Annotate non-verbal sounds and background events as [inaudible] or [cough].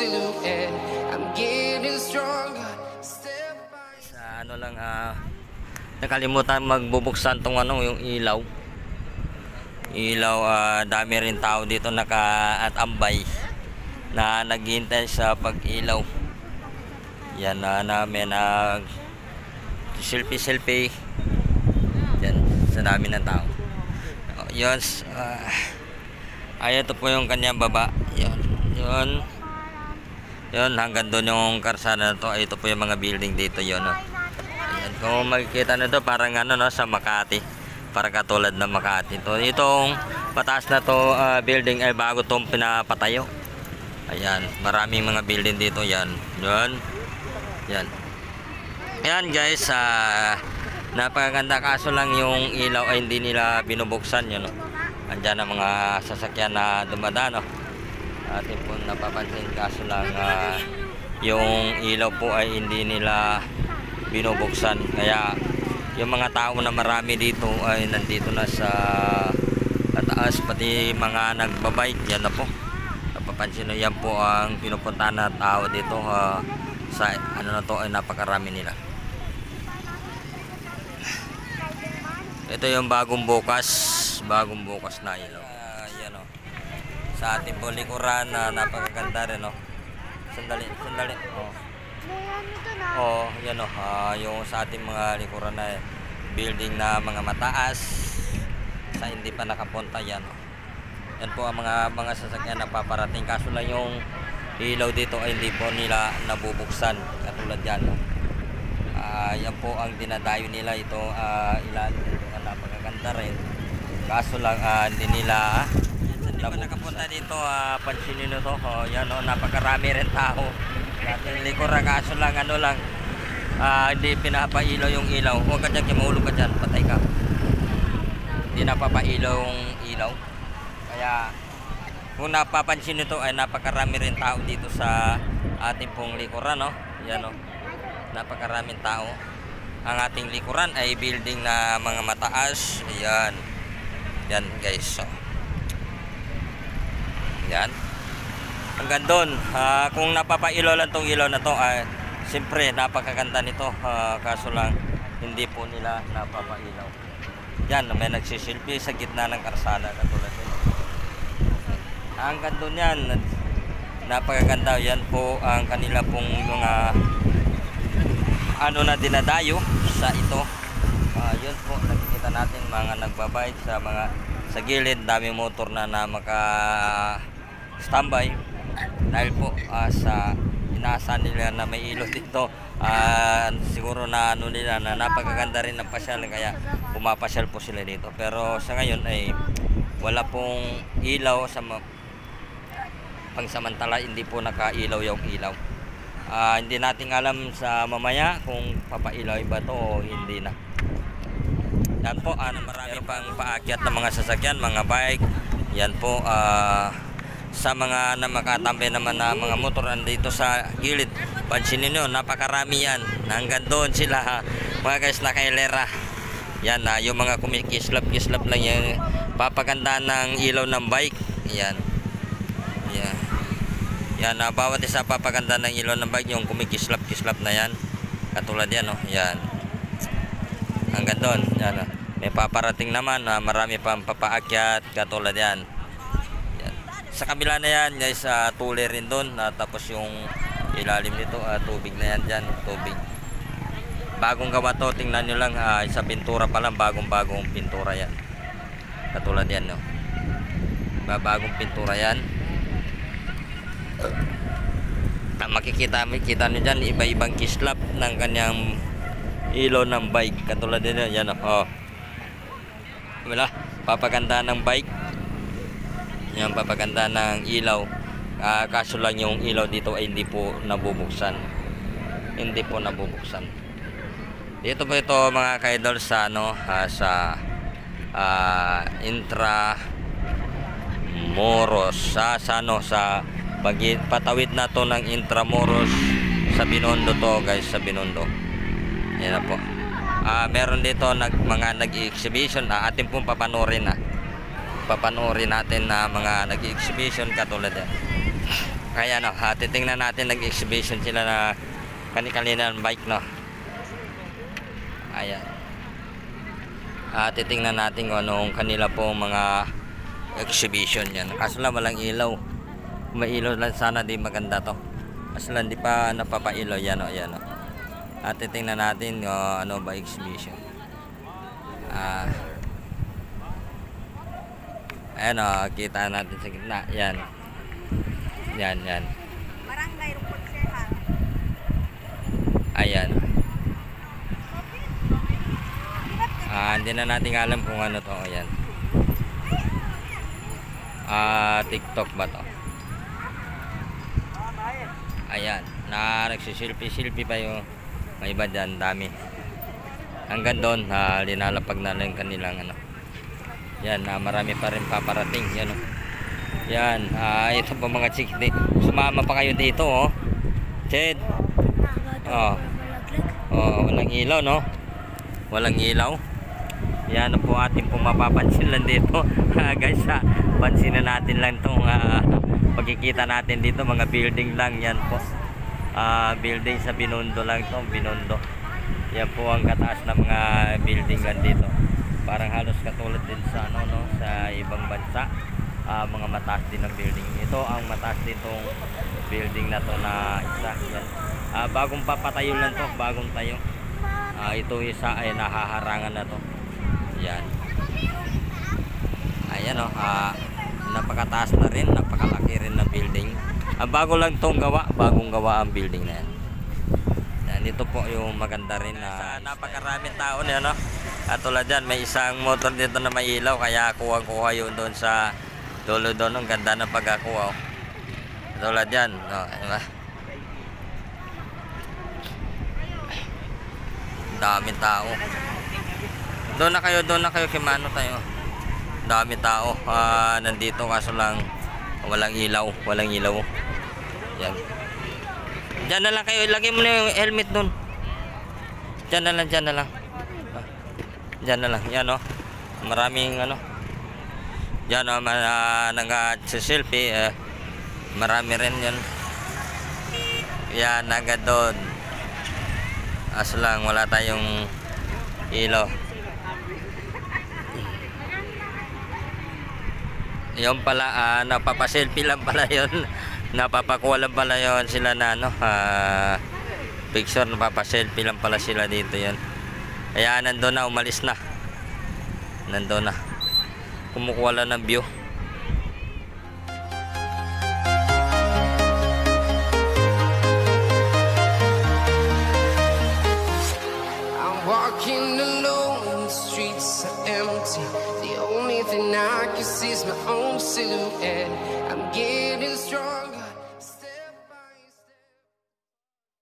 and I'm getting stronger. Sa ano lang, ah, nakalimutan magbubuksan tong ano, yung ilaw. Ilaw, ah, dami rin tao dito naka at ambay na naghihintay sa pag-ilaw. Yan na namin nag selfie selfie. Yan, sa dami ng tao. Oh, yun, ah, ay ito po yung kanyang baba. Yan, yun. Yun, hanggang doon yung karsada na to. Ito po yung mga building dito yun. Oh. Ayan, kung makikita na to parang ano no, sa Makati. Parang katulad ng Makati. To, itong pataas na to ah, building ay bago tong pinapatayo. Ayan, maraming mga building dito yan. Yan. Yan. Ayan guys, ah napakaganda kaso lang yung ilaw ay hindi nila binubuksan yun. No? Andyan ang mga sasakyan na dumadaan. No? Atin po napapansin kaso lang ah, yung ilaw po ay hindi nila binubuksan. Kaya yung mga tao na marami dito ay nandito na sa taas pati mga nagbabike yan na po. Napapansin nyo yan po ang pinupuntahan na tao dito ah, sa ano na to ay napakarami nila. Ito yung bagong bukas bagong bukas na ilaw sa ating po likuran na napakaganda rin no. Sandali, sandali. Oh. Oh, yan oh, ah, yung sa ating mga likuran na building na mga mataas sa hindi pa nakapunta yan. Oh. Yan po ang mga mga sasakyan na paparating kaso lang yung ilaw dito ay hindi po nila nabubuksan katulad yan. No? Ah, yan po ang dinadayo nila ito uh, ilan napakaganda rin. Kaso lang ah, hindi nila ah, hindi pa nakapunta dito, ah, pansinin nyo to. Oh, yan, oh, napakarami rin tao. Natin likuran, kaso lang, ano lang, ah, hindi pinapailaw yung ilaw. Huwag ka dyan, kimulog ka dyan, patay ka. Hindi napapailaw yung ilaw. Kaya, kung napapansin nyo to, ay napakarami rin tao dito sa ating pong likuran, no? Yan, oh. Napakaraming tao. Ang ating likuran ay building na mga mataas. Ayan. Yan, guys. So, yan. Hanggang doon, ah, kung napapailaw lang tong ilaw na to, ay siyempre napakaganda nito. Ah, kaso lang, hindi po nila napapailaw. Yan, may nagsisilbi sa gitna ng karsada katulad nito. Hanggang doon yan, napakaganda. Yan po ang kanila pong mga ano na dinadayo sa ito. Ah, yun po, nakikita natin mga nagbabike sa mga sa gilid, dami motor na na maka standby. Dahil po ah, sa inaasahan nila na may ilo dito. Ah, siguro na ano nila na napakaganda rin ng pasyal kaya pumapasyal po sila dito. Pero sa ngayon ay wala pong ilaw sa ma- pangsamantala hindi po nakailaw yung ilaw. Ah, hindi natin alam sa mamaya kung papailaw ba to o hindi na. Yan po, ano, marami pang paakyat ng mga sasakyan, mga bike. Yan po, ah, sa mga na makatampi naman na mga motor andito sa gilid. Pansinin nyo, napakarami yan. Hanggang doon sila, ha. mga guys, nakailera. Yan, na yung mga kumikislap-kislap lang yung papaganda ng ilaw ng bike. Yan. Yan. Yan, na bawat isa papaganda ng ilaw ng bike, yung kumikislap-kislap na yan. Katulad yan, oh. Yan hanggang doon yan oh. may paparating naman na marami pang papaakyat katulad yan. Sa kabila na yan guys uh, tuloy rin doon uh, tapos yung ilalim nito uh, tubig na yan dyan tubig. Bagong gawa to tingnan nyo lang uh, sa pintura pa lang bagong bagong pintura yan. Katulad yan no? Bagong pintura yan. Ah, makikita makikita nyo dyan iba-ibang kislap ng kanyang ilaw ng bike. Katulad din yan oh. Wala, papaganda ng bike. Yan papaganda ng ilaw. Ah, kaso lang yung ilaw dito ay hindi po nabubuksan. Hindi po nabubuksan. Dito po ito mga kaidol sa ano ah, sa ah, intra Moros sa, sa ano sa pagi, patawid na to ng Intramuros sa Binondo to guys sa Binondo yan na po. Ah, meron dito nag mga nag-exhibition na atin pong papanorin na. Papanorin natin na mga nag-exhibition katulad yan. Kaya no, uh, titingnan natin nag-exhibition sila na kani-kanina ng bike no. Ayan. Ah, titingnan natin kung anong kanila po mga exhibition yan. Kaso lang walang ilaw. May ilaw lang sana di maganda to. Kaso lang di pa napapailaw yan o yan o. At titingnan natin kung ano ba exhibition. Ah. Ayan o, kita natin sa gitna. Yan. Yan, yan. Barangay Rukot Sehan. Ayan. Ah, hindi na natin alam kung ano to. Ayan. Ah, TikTok ba to? Ayan. Na nagsisilpi-silpi pa yung may iba dyan. Dami. Hanggang doon, ah, linalapag na lang kanilang ano. Yan, ah, marami pa rin paparating. Yan, oh. Yan, ah, ito pa mga chikdi. Sumama pa kayo dito, oh. Ched. Oh. Oh, walang ilaw, no? Walang ilaw. Yan ang po ating po mapapansin lang dito. [laughs] Ah, guys, ha, pansinin natin lang itong ah, pagkikita natin dito. Mga building lang yan po. Ah, building sa Binondo lang to Binondo. Yan po ang kataas ng mga building lang dito. Parang halos katulad din sa ano no sa ibang bansa. Ah, mga mataas din ang building. Ito ang mataas din tong building na to na isa. Yan. Ah, bagong papatayo lang to, bagong tayo. Ah, ito isa ay nahaharangan na to. Yan. Ayan oh, ah, napakataas na rin, napakalaki rin ng building. Ah, bago lang tong gawa, bagong gawa ang building na yan. Yan, ito po yung maganda rin na napakaraming tao niya, no? At tulad dyan, may isang motor dito na may ilaw, kaya kuha-kuha yun doon sa dulo doon. Ang ganda ng pagkakuha. Oh. Tulad yan, no? Diba? daming tao doon na kayo doon na kayo kimano tayo dami tao ah, nandito kaso lang walang ilaw walang ilaw yan dyan na lang kayo ilagay mo na yung helmet doon dyan na lang dyan na lang dyan na lang yan o maraming ano dyan o uh, nag-selfie eh, marami rin yan yan agad doon Aso lang wala tayong ilaw. Yung pala, ah, napapaselfie lang pala yun. [laughs] Napapakuha lang pala yun sila na ano, ah, picture, napapaselfie lang pala sila dito yun. Kaya nandun na, umalis na. Nandun na. Kumukuha lang ng view. Walking alone, the streets are empty. The only thing I can see is my own silhouette. I'm getting stronger.